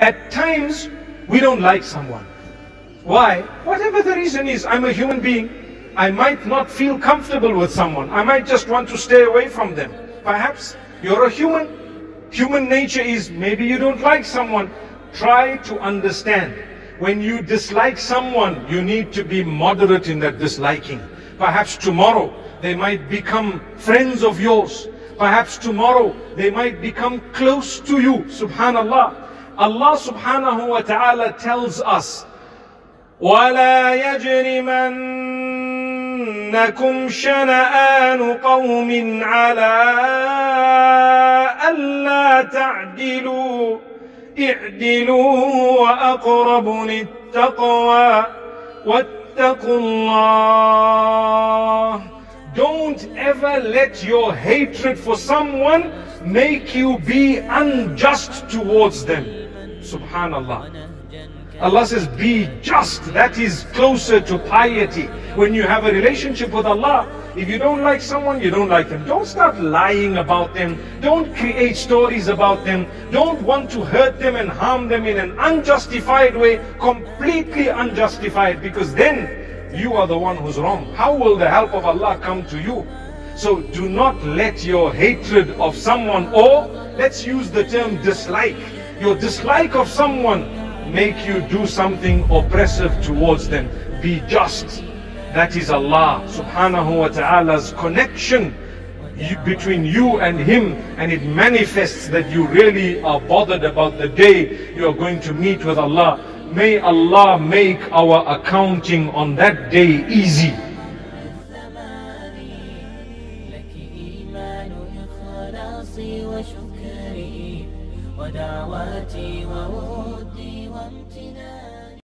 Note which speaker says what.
Speaker 1: At times, we don't like someone. Why? Whatever the reason is, I'm a human being. I might not feel comfortable with someone. I might just want to stay away from them. Perhaps you're a human. Human nature is maybe you don't like someone. Try to understand. When you dislike someone, you need to be moderate in that disliking. Perhaps tomorrow they might become friends of yours. Perhaps tomorrow they might become close to you. Subhanallah. Allah subhanahu wa ta'ala tells us, وَلَا يَجْرِمَنَّكُمْ شَنَآنُ قَوْمٍ عَلَىٰ أَلَّا تَعْدِلُوا اعدلوا وأقرب للتقوى واتقوا الله Don't ever let your hatred for someone make you be unjust towards them. Subhanallah. Allah says, be just. That is closer to piety. When you have a relationship with Allah, if you don't like someone, you don't like them. Don't start lying about them. Don't create stories about them. Don't want to hurt them and harm them in an unjustified way, completely unjustified, because then you are the one who's wrong. How will the help of Allah come to you? So do not let your hatred of someone, or let's use the term dislike, your dislike of someone make you do something oppressive towards them. Be just. That is Allah subhanahu wa ta'ala's connection between you and him and it manifests that you really are bothered about the day you are going to meet with Allah. May Allah make our accounting on that day easy. وشكري ودعواتي وودي وامتناني